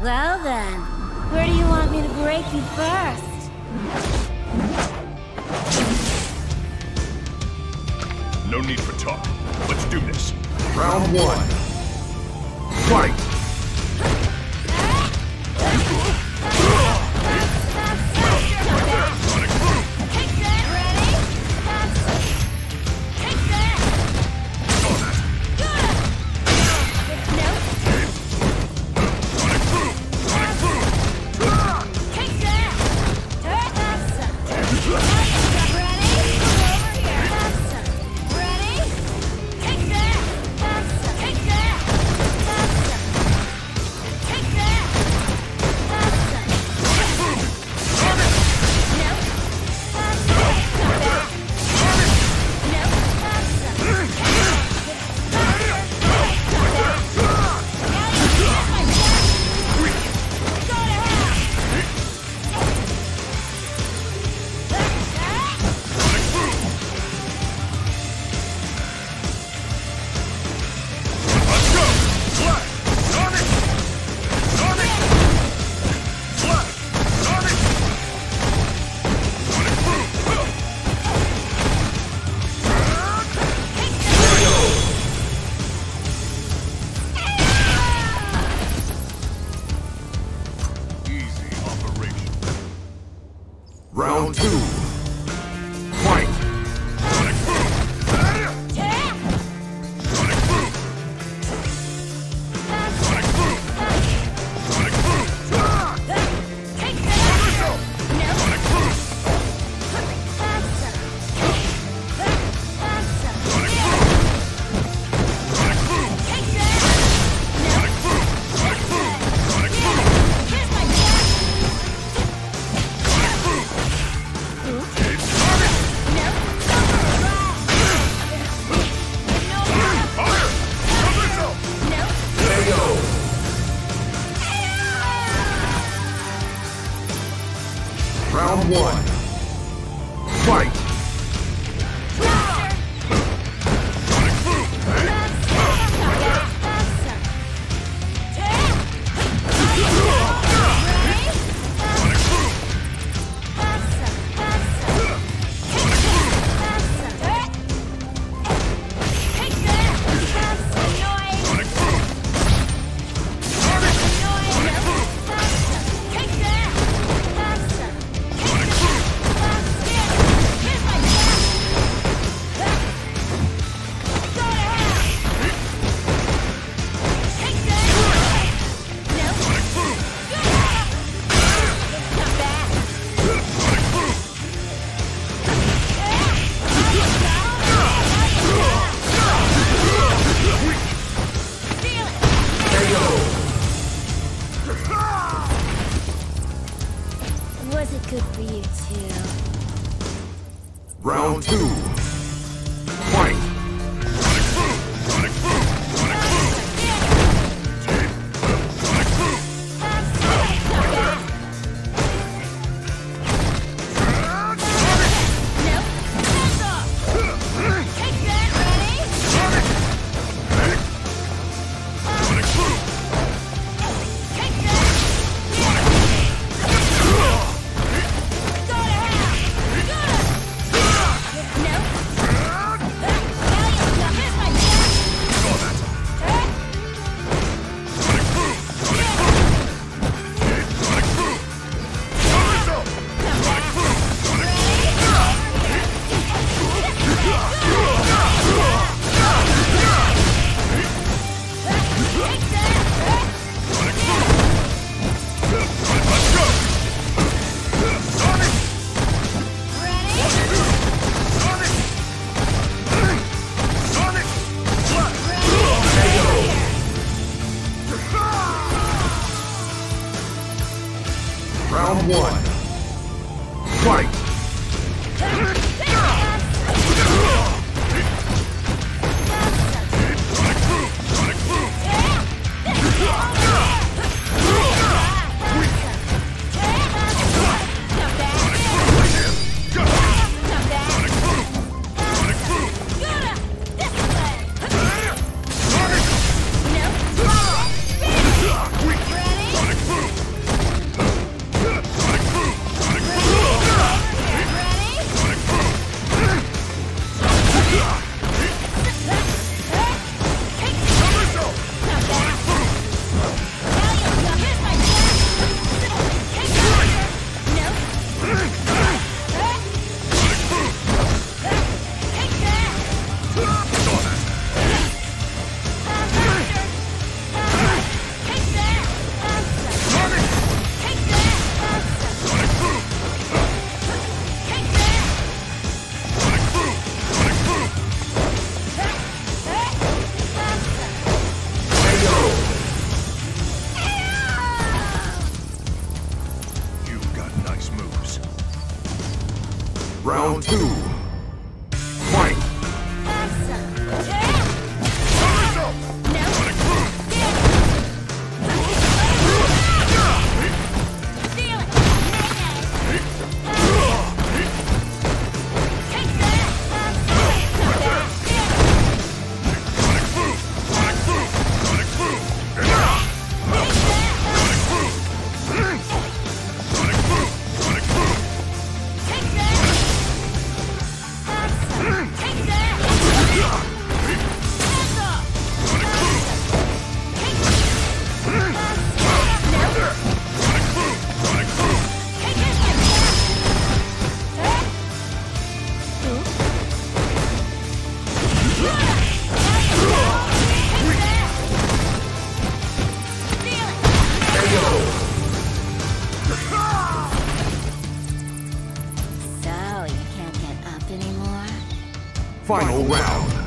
Well then, where do you want me to break you first? No need for talk. Let's do this. Round one. Fight! round two. one. Fight! Round two. Final round.